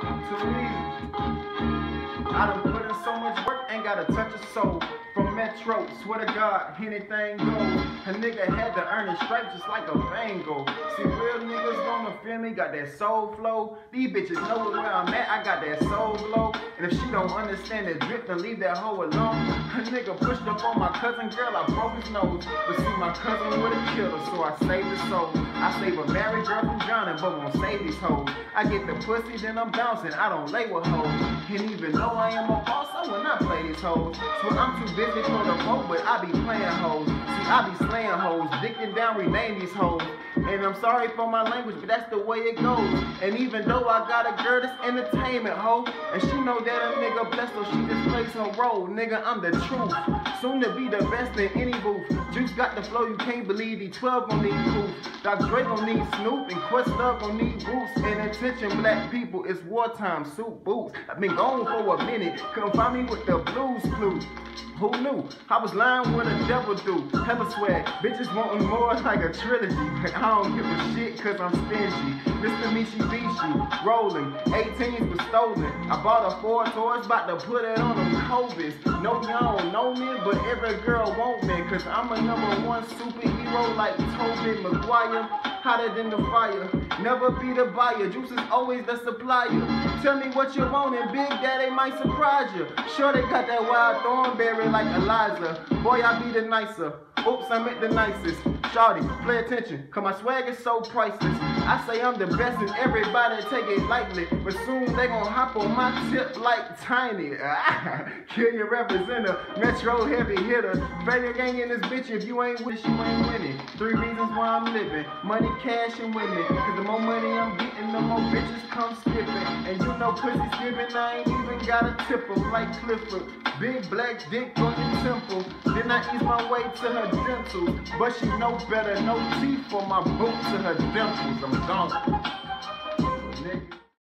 Too easy. I done put in so much work, ain't gotta touch a soul. From Metro, swear to God, anything goes. A nigga had to earn his stripes just like a bango. See, real niggas gonna feel me, got that soul flow. These bitches know where I'm at, I got that soul glow. And if she don't understand the drip, then leave that hoe alone. A nigga pushed up on my cousin, girl, I broke his nose. But see, my cousin would've killed her, so I saved his soul. I save a married girl from drowning, but won't save these hoes. I get the pussy, then I'm bouncing, I don't lay with hoes. And even though I am a boss, I will not play these hoes. So I'm too busy for the boat, but I be playing hoes. I be slaying hoes, dicking down, rename these hoes. And I'm sorry for my language, but that's the way it goes. And even though I got a girl that's entertainment hoe, and she know that a nigga blessed, so she just plays her role. Nigga, I'm the truth. Soon to be the best in any booth. Guice got the flow, you can't believe. D12 gon' need proof. Dr. Dre gon' need Snoop, and Questlove gon' need boots. And attention, black people, it's wartime, suit boots. I've been gone for a minute, couldn't find me with the Blue's Clues. Who knew? I was lying with a devil do. Hella swag. Bitches wanting more like a trilogy. I don't give a shit cause I'm stingy. Mr. Mitsubishi, rolling. 18s was stolen. I bought a Ford Taurus, about to put it on them Covis. No, y'all don't know me, but every girl want me. Cause I'm a number one superhero like Tobey Maguire. Hotter than the fire. Never be the buyer. Guice is always the supplier. Tell me what you want and Big Daddy might surprise you. Sure they got that wild thornberry like Eliza. Boy, I be the nicer. Oops, I meant the nicest. Shawty, play attention, cause my swag is so priceless. I say I'm the best and everybody take it lightly. But soon they gon' hop on my tip like tiny. Kill your representative, Metro heavy hitter. Failure gang in this bitch, if you ain't with you ain't winning. Three reasons why I'm living. Money, cash, and women. Cause the more money I'm getting, the more bitches come skipping. And you know pussy's giving, I ain't even got a tip 'em like Clifford. Big black dick on your temple. Then I ease my way to her dentals. But she know better, no teeth for my boot to her dimples. I'm gone.